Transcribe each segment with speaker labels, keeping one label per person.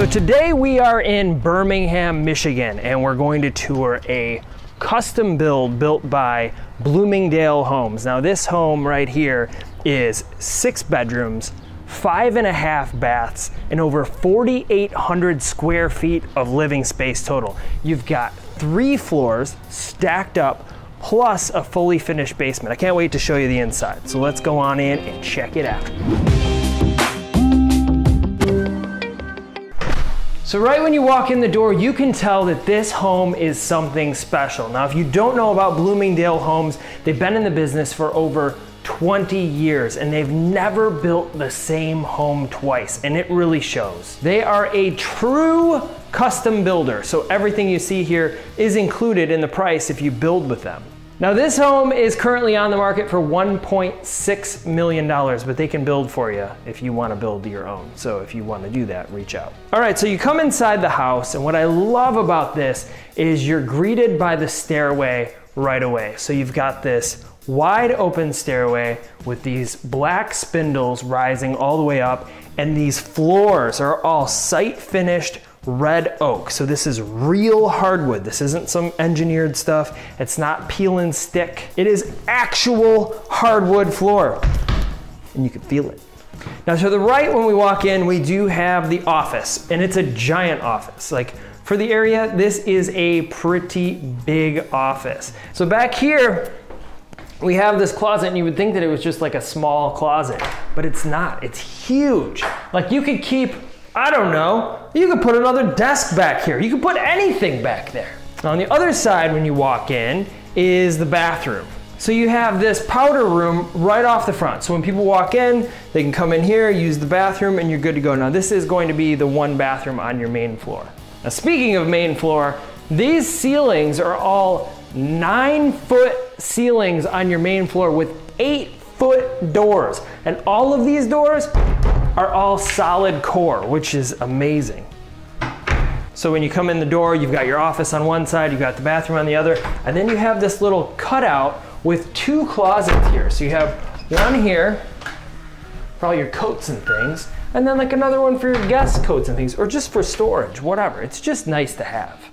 Speaker 1: So today we are in Birmingham, Michigan, and we're going to tour a custom build built by Bloomingdale Homes. Now this home right here is six bedrooms, five and a half baths, and over 4,800 square feet of living space total. You've got three floors stacked up, plus a fully finished basement. I can't wait to show you the inside. So let's go on in and check it out. So right when you walk in the door, you can tell that this home is something special. Now, if you don't know about Bloomingdale Homes, they've been in the business for over 20 years and they've never built the same home twice and it really shows. They are a true custom builder, so everything you see here is included in the price if you build with them. Now this home is currently on the market for $1.6 million, but they can build for you if you wanna build your own. So if you wanna do that, reach out. All right, so you come inside the house, and what I love about this is you're greeted by the stairway right away. So you've got this wide open stairway with these black spindles rising all the way up, and these floors are all site finished red oak. So this is real hardwood. This isn't some engineered stuff. It's not peel and stick. It is actual hardwood floor. And you can feel it. Now to the right when we walk in, we do have the office and it's a giant office. Like for the area, this is a pretty big office. So back here, we have this closet and you would think that it was just like a small closet, but it's not, it's huge. Like you could keep I don't know. You could put another desk back here. You could put anything back there. On the other side, when you walk in, is the bathroom. So you have this powder room right off the front. So when people walk in, they can come in here, use the bathroom, and you're good to go. Now this is going to be the one bathroom on your main floor. Now speaking of main floor, these ceilings are all nine foot ceilings on your main floor with eight foot doors. And all of these doors are all solid core, which is amazing. So when you come in the door, you've got your office on one side, you've got the bathroom on the other, and then you have this little cutout with two closets here. So you have one here for all your coats and things, and then like another one for your guest coats and things, or just for storage, whatever. It's just nice to have.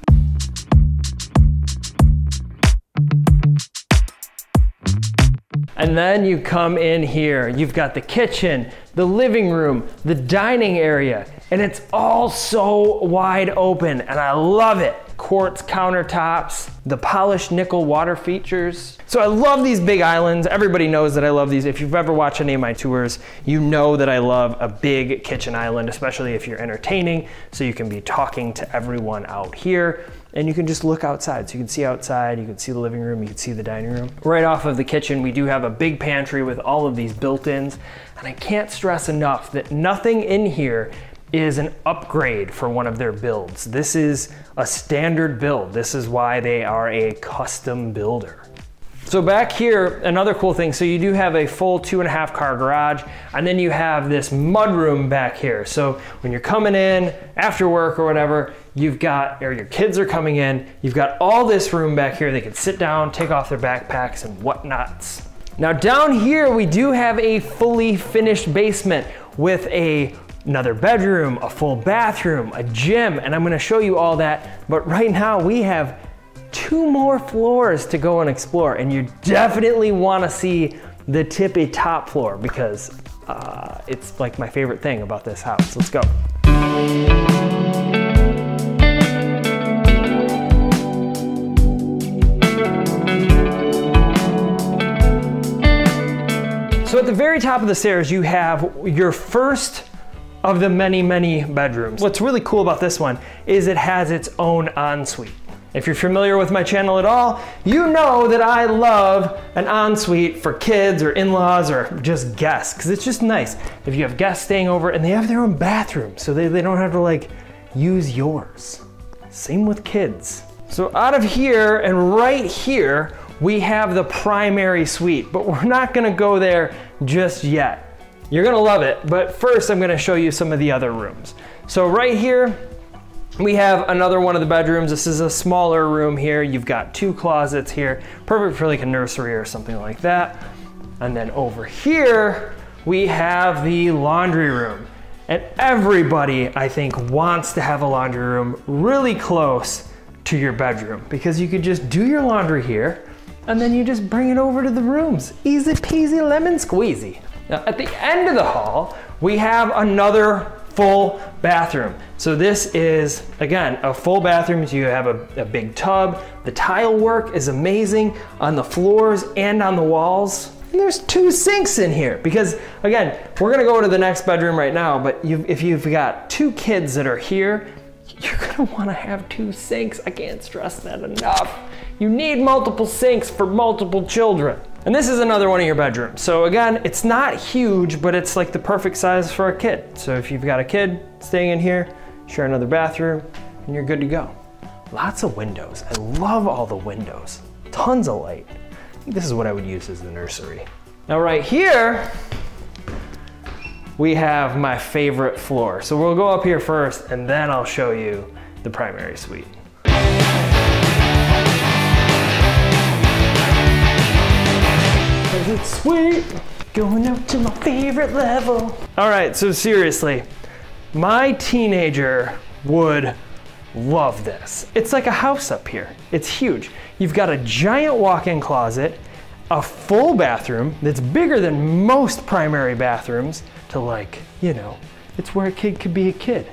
Speaker 1: And then you come in here, you've got the kitchen, the living room, the dining area, and it's all so wide open and I love it. Quartz countertops, the polished nickel water features. So I love these big islands. Everybody knows that I love these. If you've ever watched any of my tours, you know that I love a big kitchen island, especially if you're entertaining, so you can be talking to everyone out here and you can just look outside. So you can see outside, you can see the living room, you can see the dining room. Right off of the kitchen, we do have a big pantry with all of these built-ins. And I can't stress enough that nothing in here is an upgrade for one of their builds. This is a standard build. This is why they are a custom builder. So back here, another cool thing, so you do have a full two and a half car garage, and then you have this mudroom back here. So when you're coming in after work or whatever, you've got, or your kids are coming in, you've got all this room back here. They can sit down, take off their backpacks and whatnots. Now down here, we do have a fully finished basement with a another bedroom, a full bathroom, a gym, and I'm gonna show you all that. But right now we have two more floors to go and explore and you definitely want to see the tippy top floor because uh, it's like my favorite thing about this house. Let's go. So at the very top of the stairs, you have your first of the many, many bedrooms. What's really cool about this one is it has its own ensuite. If you're familiar with my channel at all, you know that I love an ensuite for kids or in-laws or just guests, because it's just nice. If you have guests staying over and they have their own bathroom, so they, they don't have to like use yours. Same with kids. So out of here and right here, we have the primary suite, but we're not gonna go there just yet. You're gonna love it, but first I'm gonna show you some of the other rooms. So right here, we have another one of the bedrooms. This is a smaller room here. You've got two closets here, perfect for like a nursery or something like that. And then over here, we have the laundry room. And everybody, I think, wants to have a laundry room really close to your bedroom because you could just do your laundry here and then you just bring it over to the rooms. Easy peasy lemon squeezy. Now, at the end of the hall, we have another full bathroom. So this is, again, a full bathroom. So you have a, a, big tub. The tile work is amazing on the floors and on the walls. And there's two sinks in here because, again, we're gonna go to the next bedroom right now, but you've, if you've got two kids that are here, you're gonna wanna have two sinks. I can't stress that enough. You need multiple sinks for multiple children. And this is another one of your bedrooms. So again, it's not huge, but it's like the perfect size for a kid. So if you've got a kid staying in here, share another bathroom, and you're good to go. Lots of windows. I love all the windows. Tons of light. I think this is what I would use as the nursery. Now right here, we have my favorite floor. So we'll go up here first and then I'll show you the primary suite. It's sweet, going up to my favorite level. All right, so seriously, my teenager would love this. It's like a house up here. It's huge. You've got a giant walk-in closet, a full bathroom that's bigger than most primary bathrooms to like, you know, it's where a kid could be a kid.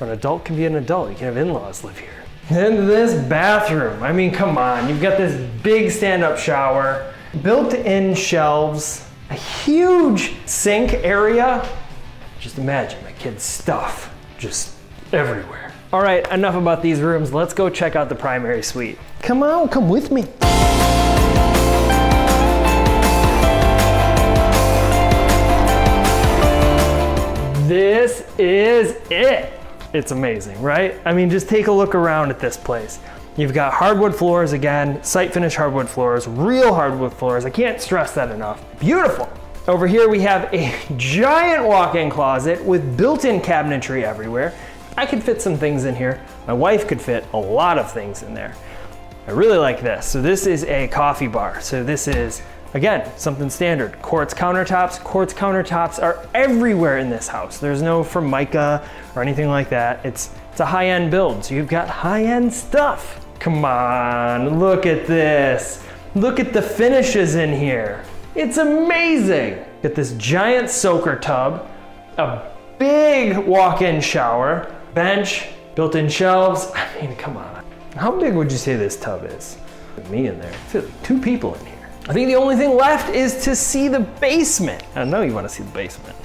Speaker 1: Or an adult can be an adult. You can have in-laws live here. And this bathroom, I mean, come on. You've got this big stand-up shower, built-in shelves, a huge sink area. Just imagine my kid's stuff just everywhere. All right, enough about these rooms. Let's go check out the primary suite. Come on, come with me. This is it. It's amazing, right? I mean, just take a look around at this place. You've got hardwood floors again, site finish hardwood floors, real hardwood floors. I can't stress that enough. Beautiful. Over here we have a giant walk-in closet with built-in cabinetry everywhere. I could fit some things in here. My wife could fit a lot of things in there. I really like this. So this is a coffee bar. So this is, again, something standard. Quartz countertops. Quartz countertops are everywhere in this house. There's no Formica or anything like that. It's, it's a high-end build. So you've got high-end stuff. Come on, look at this. Look at the finishes in here. It's amazing. Get this giant soaker tub, a big walk-in shower, bench, built-in shelves. I mean, come on. How big would you say this tub is? Me in there. Two people in here. I think the only thing left is to see the basement. I know you want to see the basement.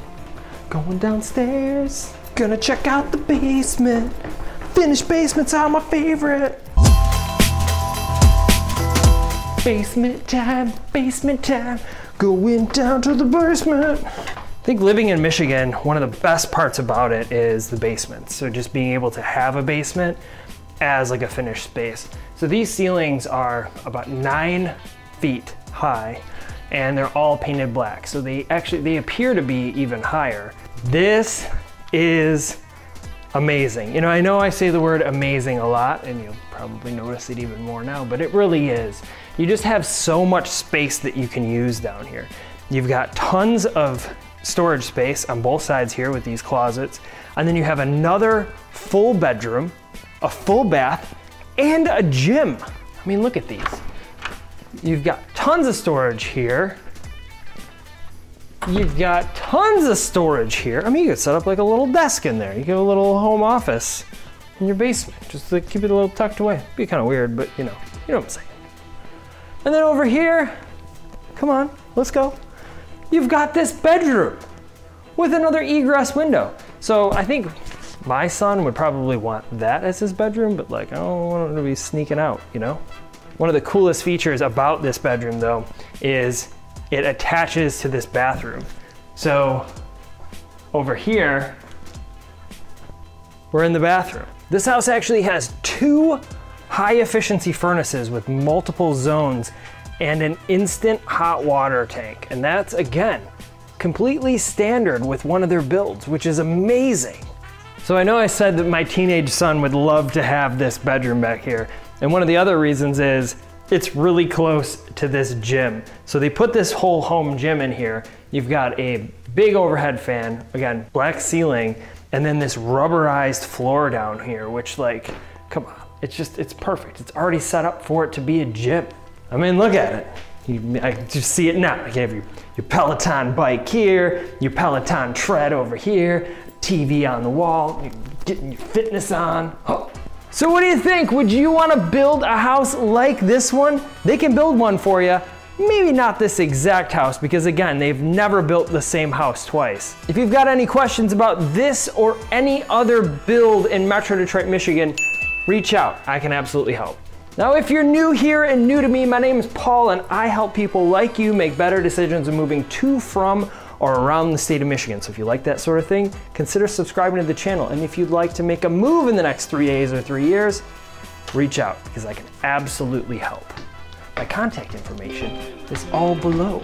Speaker 1: Going downstairs, gonna check out the basement. Finished basements are my favorite. Basement time, basement time, going down to the basement. I think living in Michigan, one of the best parts about it is the basement. So just being able to have a basement as like a finished space. So these ceilings are about nine feet high and they're all painted black. So they actually, they appear to be even higher. This is amazing. You know, I know I say the word amazing a lot and you'll probably notice it even more now, but it really is. You just have so much space that you can use down here. You've got tons of storage space on both sides here with these closets. And then you have another full bedroom, a full bath, and a gym. I mean, look at these. You've got tons of storage here. You've got tons of storage here. I mean, you could set up like a little desk in there. You get a little home office in your basement, just to keep it a little tucked away. Be kind of weird, but you know, you know what I'm saying. And then over here, come on, let's go. You've got this bedroom with another egress window. So I think my son would probably want that as his bedroom, but like, I don't want him to be sneaking out, you know? One of the coolest features about this bedroom though is it attaches to this bathroom. So over here, we're in the bathroom. This house actually has two high efficiency furnaces with multiple zones and an instant hot water tank. And that's again, completely standard with one of their builds, which is amazing. So I know I said that my teenage son would love to have this bedroom back here. And one of the other reasons is it's really close to this gym. So they put this whole home gym in here. You've got a big overhead fan, again, black ceiling, and then this rubberized floor down here, which like, come on, it's just, it's perfect. It's already set up for it to be a gym. I mean, look at it. You, I just see it now. You have your, your Peloton bike here, your Peloton tread over here, TV on the wall, getting your fitness on. Oh. So what do you think? Would you want to build a house like this one? They can build one for you. Maybe not this exact house because again, they've never built the same house twice. If you've got any questions about this or any other build in Metro Detroit, Michigan, reach out. I can absolutely help. Now, if you're new here and new to me, my name is Paul and I help people like you make better decisions in moving to, from, or around the state of Michigan. So if you like that sort of thing, consider subscribing to the channel. And if you'd like to make a move in the next three days or three years, reach out because I can absolutely help. My contact information is all below.